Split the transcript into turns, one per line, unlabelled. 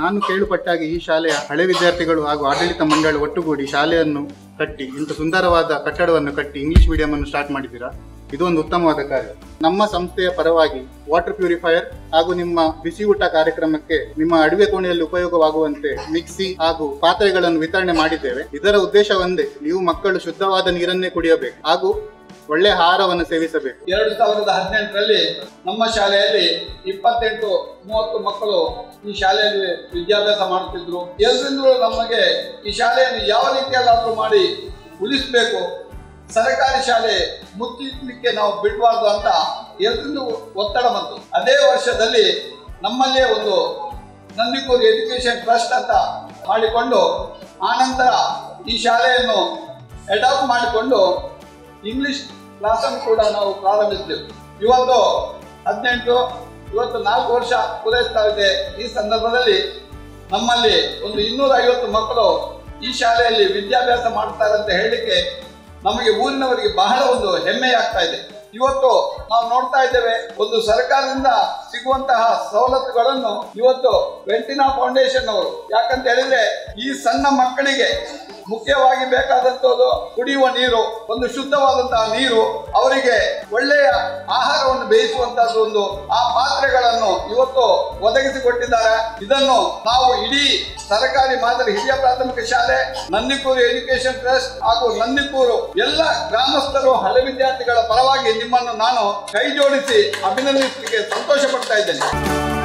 ನಾನು ಕೇಳುಪಟ್ಟಾಗಿ ಈ ಶಾಲೆಯ ಹಳೆ ವಿದ್ಯಾರ್ಥಿಗಳು ಹಾಗೂ ಆಡಳಿತ ಮಂಡಳಿ ಒಟ್ಟುಗೂಡಿ ಶಾಲೆಯನ್ನು ಕಟ್ಟಿ, ಇಂಥ ಸುಂದರವಾದ ಕಟ್ಟಡವನ್ನು ಕಟ್ಟಿ ಇಂಗ್ಲಿಷ್ ಮೀಡಿಯಂ ಅನ್ನು ಸ್ಟಾರ್ಟ್ ಮಾಡಿದ್ದೀರಾ? ಇದು ಒಂದು ಉತ್ತಮವಾದ ಕಾರ್ಯ. ನಮ್ಮ ಸಂಸ್ಥೆಯ ಪರವಾಗಿ ವಾಟರ್ ಪ್ಯೂರಿಫೈಯರ್ ಹಾಗೂ ನಿಮ್ಮ ಬಿಸಿ ಊಟ ಕಾರ್ಯಕ್ರಮಕ್ಕೆ ನಿಮ್ಮ ಅಡುಗೆ ಕೋಣೆಯಲ್ಲಿ ಉಪಯೋಗವಾಗುವಂತೆ ಮಿಕ್ಸಿ ಹಾಗೂ ಪಾತ್ರೆಗಳನ್ನು ವಿತರಣೆ ಮಾಡಿದ್ದೇವೆ. ಇದರ ಉದ್ದೇಶ ಒಂದೇ, ನೀವು ಮಕ್ಕಳು ಶುದ್ಧವಾದ ನೀರನ್ನೇ ಕುಡಿಯಬೇಕು ಹಾಗೂ ಒಳ್ಳೆ ಆಹಾರವನ್ನು ಸೇವಿಸಬೇಕು.
ಎರಡು ಸಾವಿರದ ಹದಿನೆಂಟರಲ್ಲಿ ನಮ್ಮ ಶಾಲೆಯಲ್ಲಿ ಇಪ್ಪತ್ತೆಂಟು, ಮೂವತ್ತು ಮಕ್ಕಳು ಈ ಶಾಲೆಯಲ್ಲಿ ವಿದ್ಯಾಭ್ಯಾಸ ಮಾಡುತ್ತಿದ್ರು. ಎಲ್ಲರಿಂದಲೂ ನಮಗೆ ಈ ಶಾಲೆಯನ್ನು ಯಾವ ರೀತಿಯಲ್ಲಾದರೂ ಮಾಡಿ ಉಳಿಸಬೇಕು. ಸರ್ಕಾರಿ ಶಾಲೆ ಮುಚ್ಚಿಡ್ಲಿಕ್ಕೆ ನಾವು ಬಿಡಬಾರ್ದು ಅಂತ ಎಲ್ಲರಿಂದ ಒತ್ತಡ ಬಂತು. ಅದೇ ವರ್ಷದಲ್ಲಿ ನಮ್ಮಲ್ಲೇ ಒಂದು ನಂದಿಕೂರು ಎಜುಕೇಶನ್ ಟ್ರಸ್ಟ್ ಅಂತ ಮಾಡಿಕೊಂಡು ಆನಂತರ ಈ ಶಾಲೆಯನ್ನು ಅಡಾಪ್ಟ್ ಮಾಡಿಕೊಂಡು ಇಂಗ್ಲಿಷ್ ಕ್ಲಾಸನ್ನು ಕೂಡ ನಾವು ಪ್ರಾರಂಭಿಸಿದೆವು. ಇವತ್ತು ಹದಿನೆಂಟು, ಇವತ್ತು ನಾಲ್ಕು ವರ್ಷ ಪೂರೈಸ್ತಾ ಇದೆ. ಈ ಸಂದರ್ಭದಲ್ಲಿ ನಮ್ಮಲ್ಲಿ ಒಂದು ಇನ್ನೂರ ಐವತ್ತು ಮಕ್ಕಳು ಈ ಶಾಲೆಯಲ್ಲಿ ವಿದ್ಯಾಭ್ಯಾಸ ಮಾಡ್ತಾರೆ ಅಂತ ಹೇಳಲಿಕ್ಕೆ ನಮಗೆ ಊರಿನವರಿಗೆ ಬಹಳ ಒಂದು ಹೆಮ್ಮೆ ಆಗ್ತಾ ಇದೆ. ಇವತ್ತು ನಾವು ನೋಡ್ತಾ ಇದ್ದೇವೆ, ಒಂದು ಸರ್ಕಾರದಿಂದ ಸಿಗುವಂತಹ ಸವಲತ್ತುಗಳನ್ನು ಇವತ್ತು ವೆಂಟಿನಾ ಫೌಂಡೇಶನ್ ಅವರು ಯಾಕಂತ ಹೇಳಿದ್ರೆ ಈ ಸಣ್ಣ ಮಕ್ಕಳಿಗೆ ಮುಖ್ಯವಾಗಿ ಬೇಕಾದಂತದ್ದು ಕುಡಿಯುವ ನೀರು, ಒಂದು ಶುದ್ಧವಾದಂತಹ ನೀರು, ಅವರಿಗೆ ಒಳ್ಳೆಯ ಆಹಾರವನ್ನು ಬೇಯಿಸುವಂತಹದ್ದು ಒಂದು ಆ ಪಾತ್ರೆಗಳನ್ನು ಇವತ್ತು ಒದಗಿಸಿಕೊಟ್ಟಿದ್ದಾರೆ. ಇದನ್ನು ನಾವು ಇಡೀ ಸರ್ಕಾರಿ ಮಾದರಿ ಹಿರಿಯ ಪ್ರಾಥಮಿಕ ಶಾಲೆ, ನಂದಿಕೂರು ಎಜುಕೇಶನ್ ಟ್ರಸ್ಟ್ ಹಾಗೂ ನಂದಿಕೂರು ಎಲ್ಲ ಗ್ರಾಮಸ್ಥರು, ಹಳೆ ವಿದ್ಯಾರ್ಥಿಗಳ ಪರವಾಗಿ ನಿಮ್ಮನ್ನು ನಾನು ಕೈ ಜೋಡಿಸಿ ಅಭಿನಂದಿಸಲಿಕ್ಕೆ ಸಂತೋಷ ಪಡ್ತಾ ಇದ್ದೇನೆ.